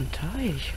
ein Teich.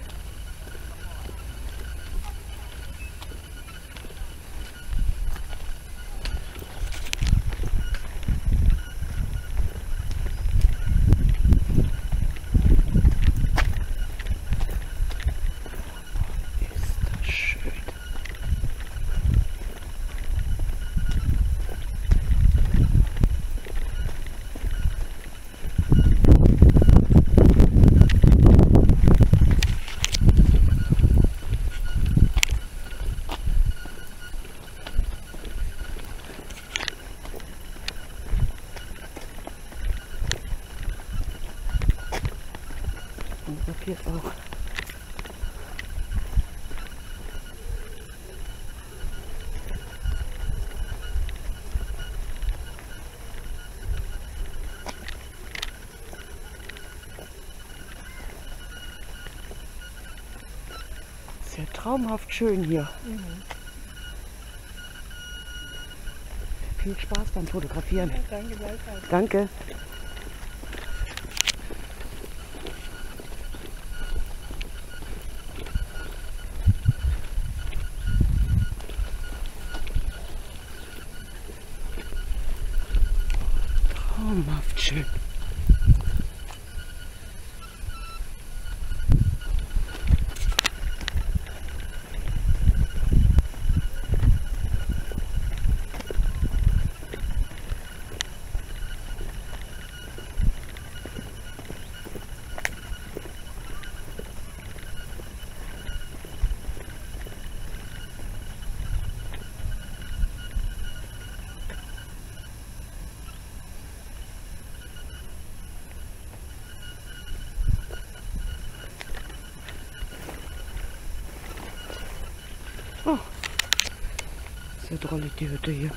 Hier ist auch. Ist ja traumhaft schön hier. Viel Spaß beim Fotografieren. Danke gleichfalls. Danke. Traumhaft Oh, c'est drôle les TVT.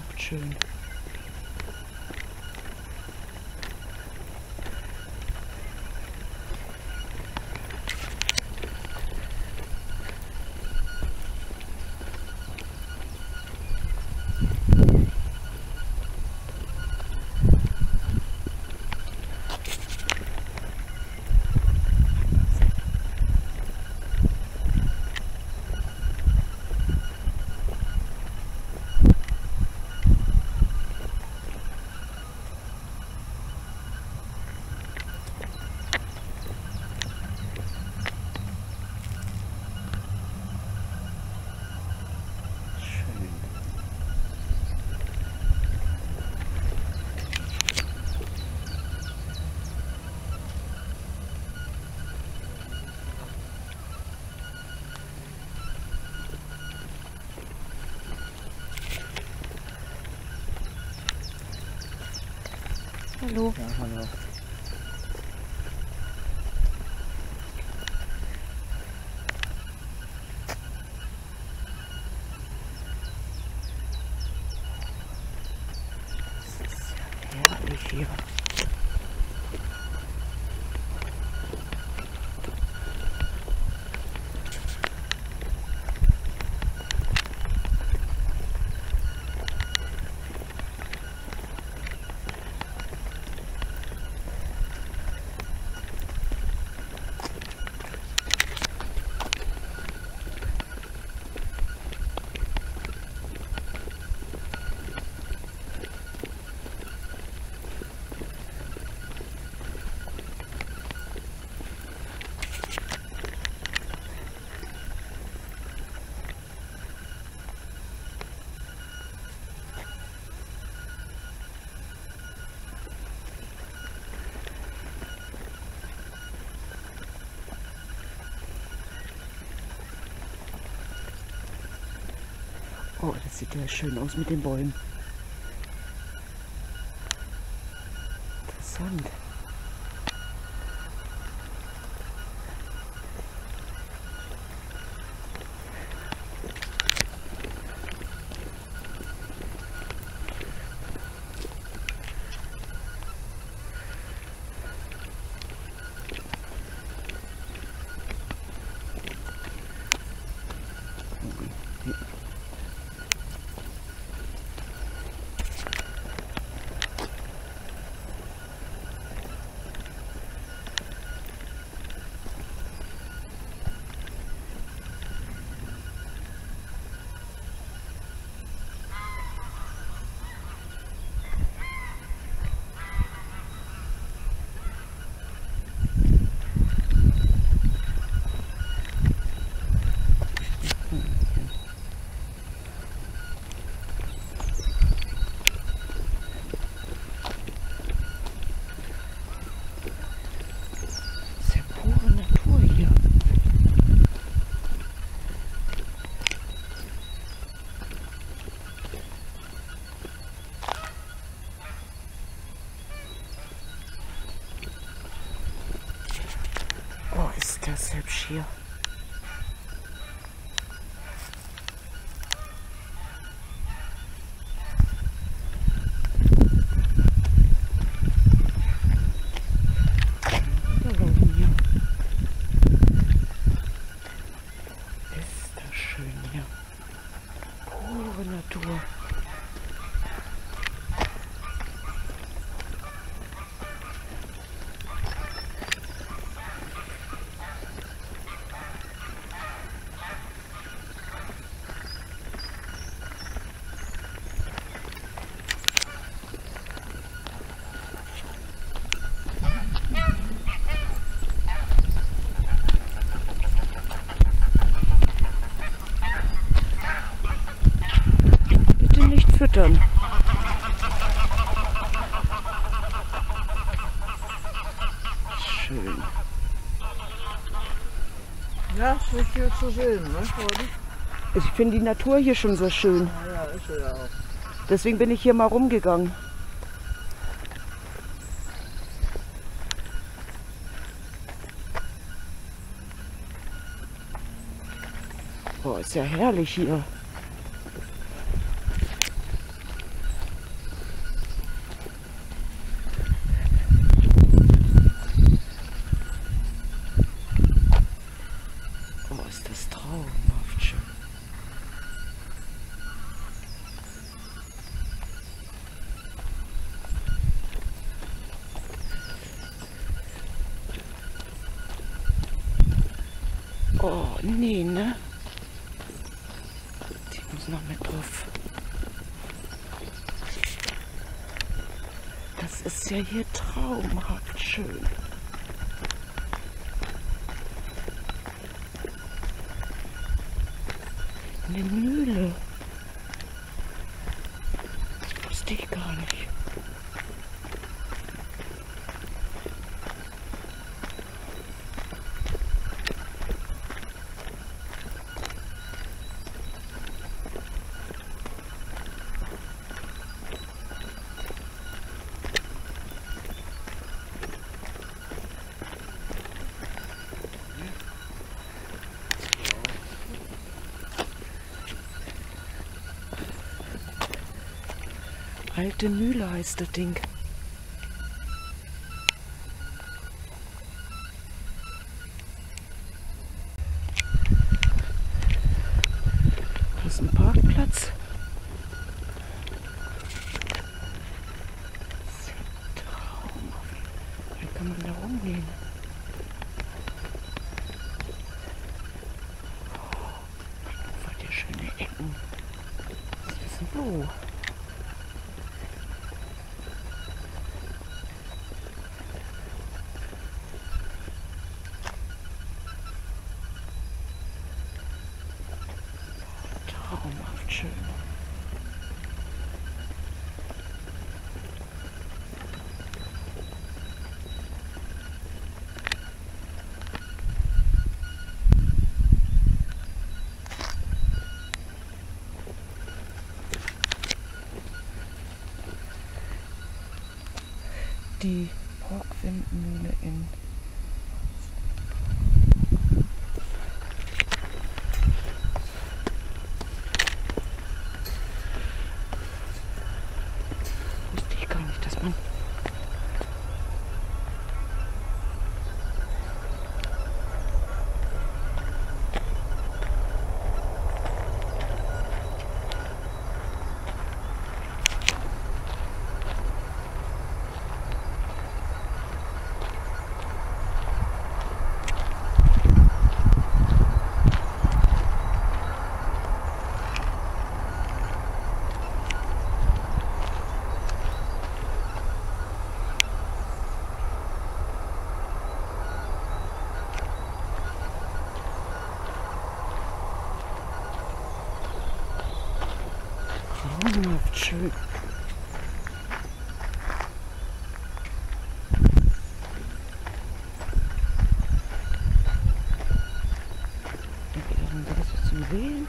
opportunity Hallo. Ja, hallo. Sieht ja schön aus mit den Bäumen. Interessant. Ist ja pure Natur hier. Oh, ist das hübsch hier. Da laufen wir. Ist das schön hier. Pure Natur. Bitte nicht füttern. Schön. Ja, ist nicht zu sehen, ne, Freunde? Ich finde die Natur hier schon so schön. Ja, ist sie ja auch. Deswegen bin ich hier mal rumgegangen. Boah, ist ja herrlich hier. Oh, ist das traumhaft schön. Oh, nee, ne? Die muss noch mit drauf. Das ist ja hier traumhaft schön. Eine Mühle. Das wusste ich gar nicht. Alte Mühle heißt das Ding. Die Porkwindmühle in traumhaft schön. Und das ist zum Sehen.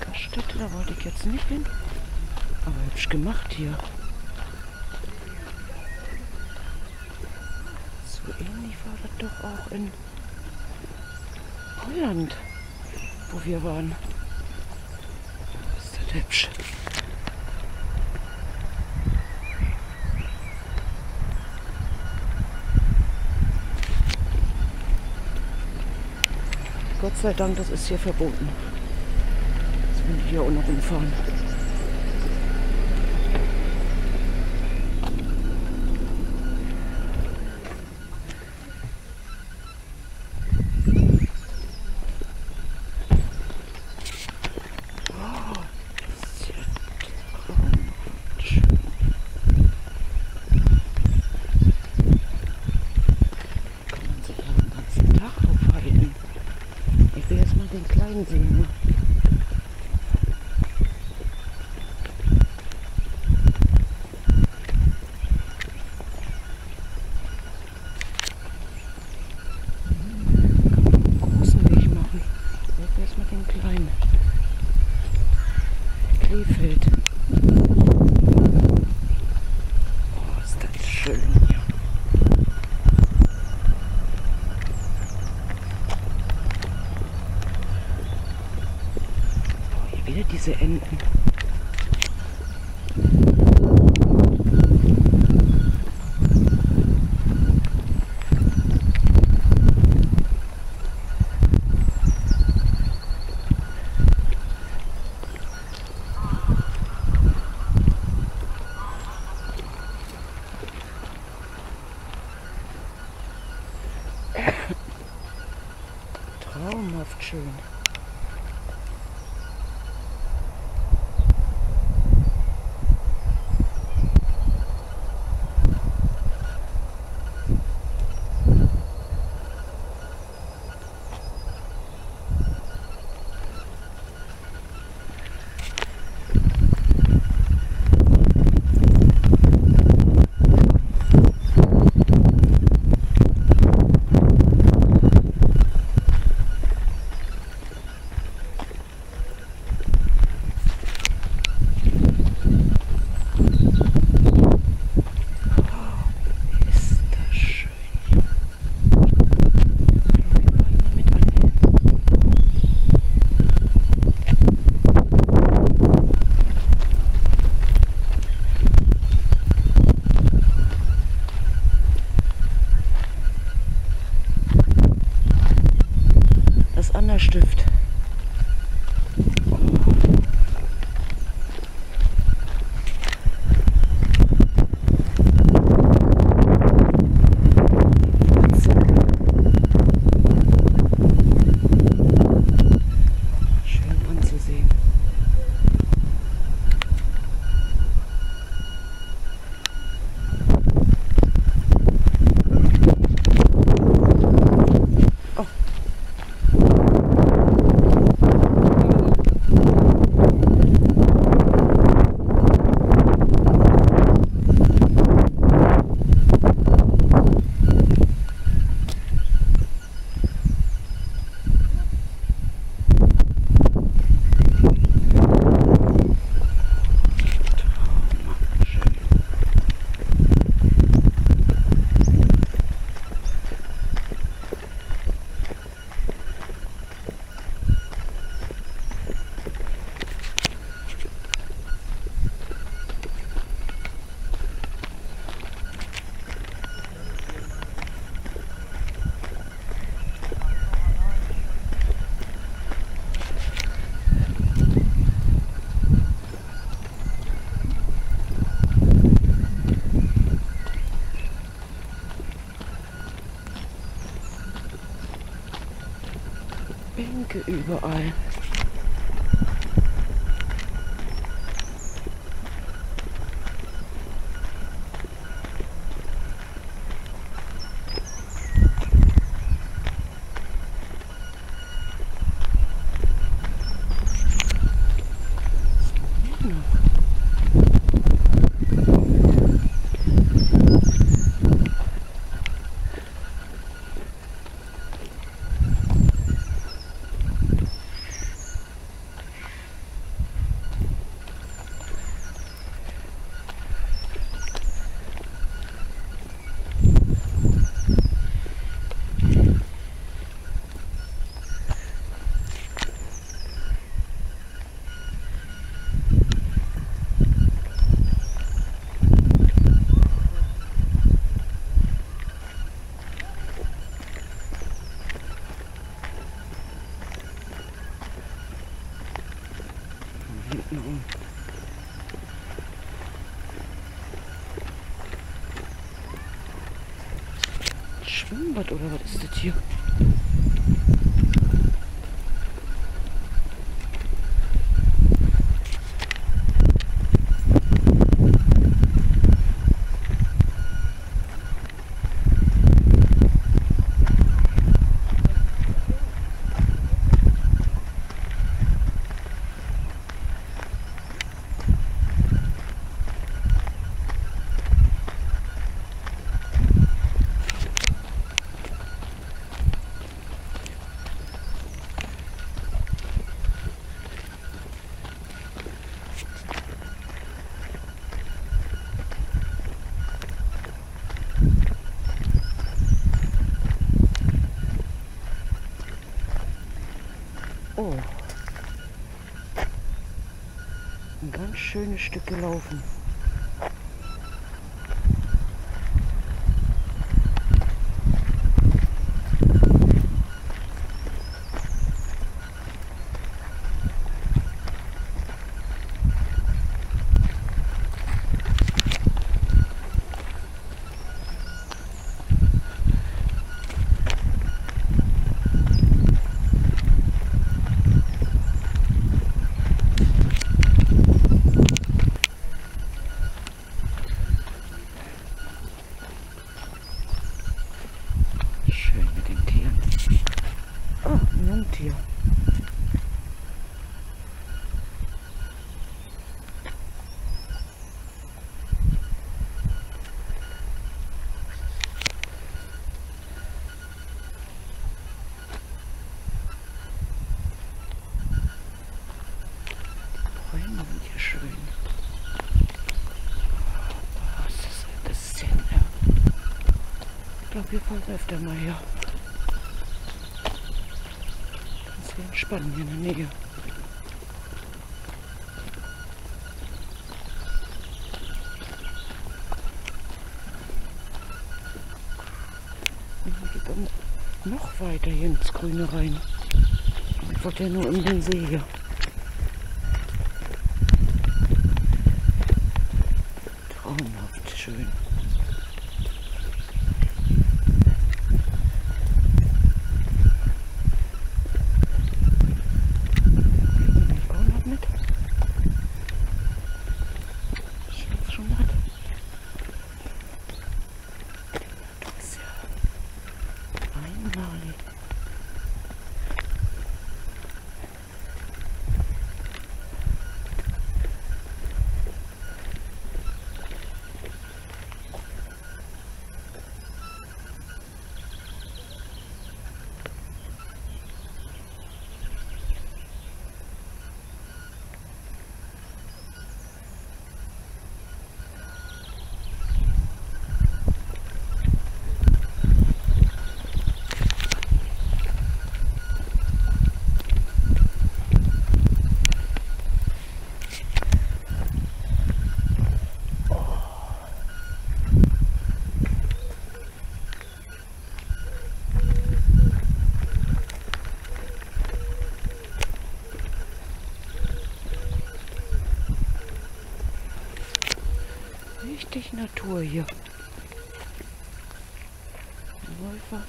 Gaststätte, da wollte ich jetzt nicht hin. Aber hübsch gemacht hier. So ähnlich war das doch auch in Holland, wo wir waren. Ist das hübsch. Gott sei Dank, das ist hier verboten. Will ich hier auch noch umfahren. Oh, das ist ja traumhaft. Kann man sich ja den ganzen Tag aufhalten. Ich will jetzt mal den Kleinen sehen. Ne? Kann man einen großen Weg machen. Ich will jetzt mal den Kleinen. Krefeld. Oh, ist das schön hier. Wieder diese Enten. Überall. Schwimmbad oder was ist das hier? Oh. Ein ganz schönes Stück gelaufen. Schön mit den Tieren. Oh, ein Jungtier. Die Bäume sind hier schön. Oh, was ist das denn? Ja. Ich glaube, hier kommt öfter mal her. Ganz wie entspannen hier in der Nähe. Hier noch weiter hier ins Grüne rein. Ich wollte ja nur um den See hier. Traumhaft schön. Ich komme noch mit. Ich jetzt schon hat. Das ist ja einmalig. Richtig Natur hier. Läufer.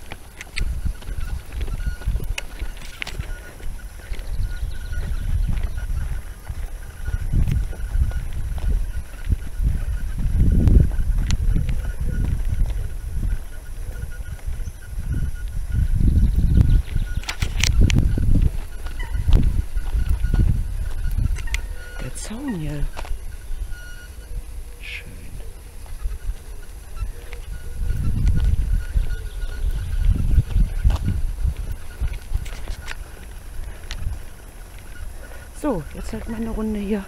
So, jetzt halt mal eine Runde hier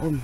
rum.